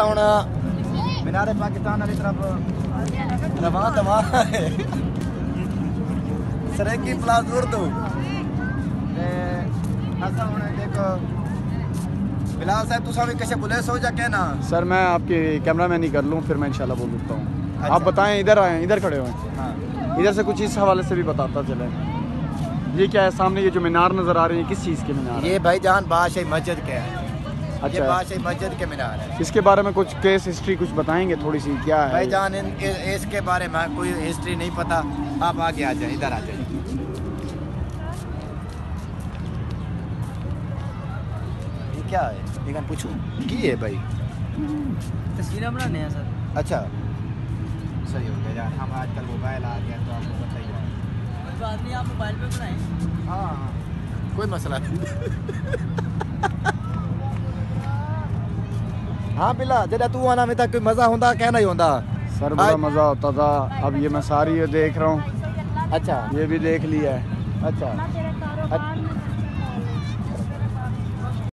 असा हुन मीनार पाकिस्तान वाली तरफ़ रवा दवा सरेकी प्लाज उर्दू असा हुन देखो बिलाल साहब तुसा भी कैसे पुलिस जा कहना सर मैं आपकी कैमरा मैन ही कर लूँ फिर मैं इंशाल्लाह बोल देता हूँ अच्छा। आप बताएँ इधर आए इधर खड़े हुए हाँ इधर से कुछ इस हवाले से भी बताता चले ये क्या है सामने ये जो मीनार नज़र आ रही है किस चीज़ के मीनार ये भाईजान बादशाही मस्जिद के हैं। अच्छा। बादशाही मस्जिद के मीनार है। इसके बारे में कुछ केस हिस्ट्री कुछ बताएँगे? थोड़ी सी क्या है? भाईजान इन इ- इसके बारे में कोई हिस्ट्री नहीं पता। आप आगे आ जाए इधर आ जाइए ये क्या है? ये कौन पूछूँ? की है भाई? तस्वीरें बनाने हैं सर। अच्छा। सही हो गया यार हम आजकल मोबाइल आ गया तो आपको पता ही है। कोई बात नहीं आप मोबाइल पे बनाएँ। हाँ हाँ। कोई मसला नहीं। हाँ बिला जरा तू आना में तक कोई मज़ा होता कहना ही होता सर बड़ा आज- मज़ा होता था। अब ये मैं सारी ये देख रहा हूँ। अच्छा। ये भी देख लिया है। अच्छा।